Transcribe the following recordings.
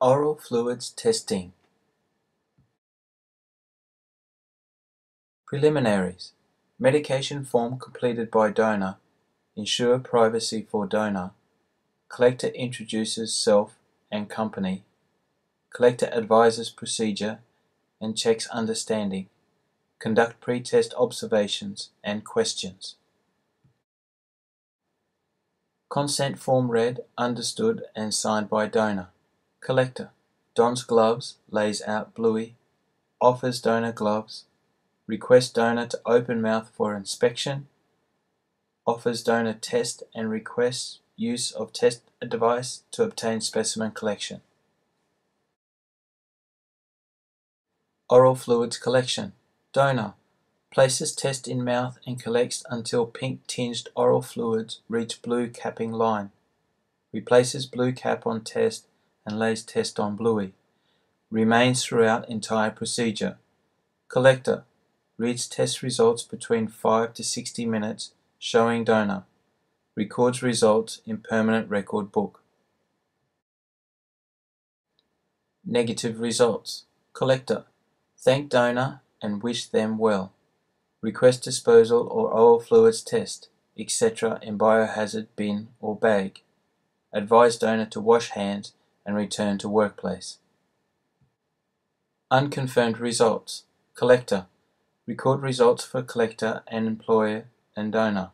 Oral fluids testing. Preliminaries. Medication form completed by donor. Ensure privacy for donor. Collector introduces self and company. Collector advises procedure and checks understanding. Conduct pre-test observations and questions. Consent form read, understood and signed by donor. Collector dons gloves, lays out bluey, offers donor gloves, requests donor to open mouth for inspection, offers donor test and requests use of test device to obtain specimen collection. Oral fluids collection. Donor places test in mouth and collects until pink tinged oral fluids reach blue capping line. Replaces blue cap on test and lays test on bluey. Remains throughout entire procedure. Collector reads test results between 5 to 60 minutes showing donor. Records results in permanent record book. Negative results. Collector thank donor and wish them well. Request disposal or oral fluids test, etc. in biohazard bin or bag. Advise donor to wash hands and return to workplace. Unconfirmed results. Collector. Record results for collector and employer and donor.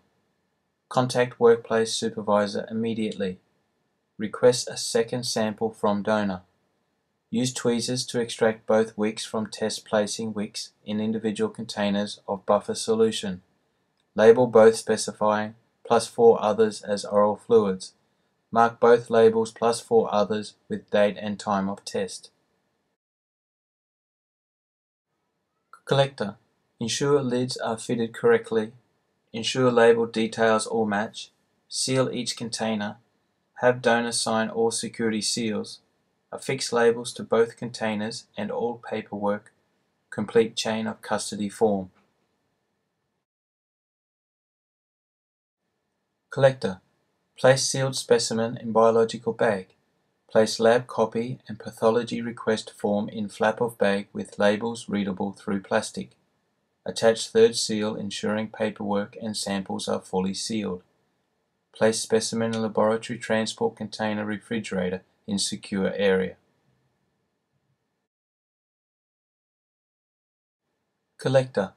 Contact workplace supervisor immediately. Request a second sample from donor. Use tweezers to extract both wicks from test placing wicks in individual containers of buffer solution. Label both specifying plus four others as oral fluids. Mark both labels plus four others with date and time of test. Collector. Ensure lids are fitted correctly. Ensure label details all match. Seal each container. Have donor sign all security seals. Affix labels to both containers and all paperwork. Complete chain of custody form. Collector. Place sealed specimen in biological bag. Place lab copy and pathology request form in flap of bag with labels readable through plastic. Attach third seal ensuring paperwork and samples are fully sealed. Place specimen in laboratory transport container refrigerator in secure area. Collector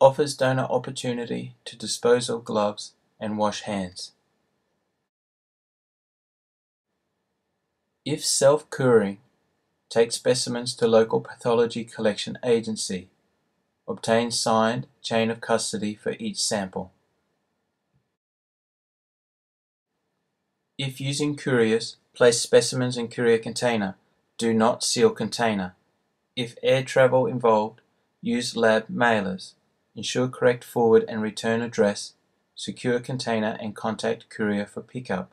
offers donor opportunity to dispose of gloves and wash hands. If self-curing, take specimens to local pathology collection agency. Obtain signed chain of custody for each sample. If using couriers, place specimens in courier container. Do not seal container. If air travel involved, use lab mailers. Ensure correct forward and return address. Secure container and contact courier for pickup.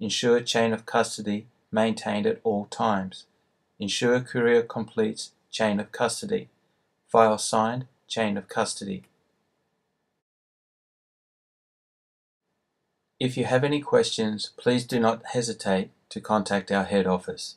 Ensure chain of custody maintained at all times. Ensure courier completes chain of custody. File signed chain of custody. If you have any questions, please do not hesitate to contact our head office.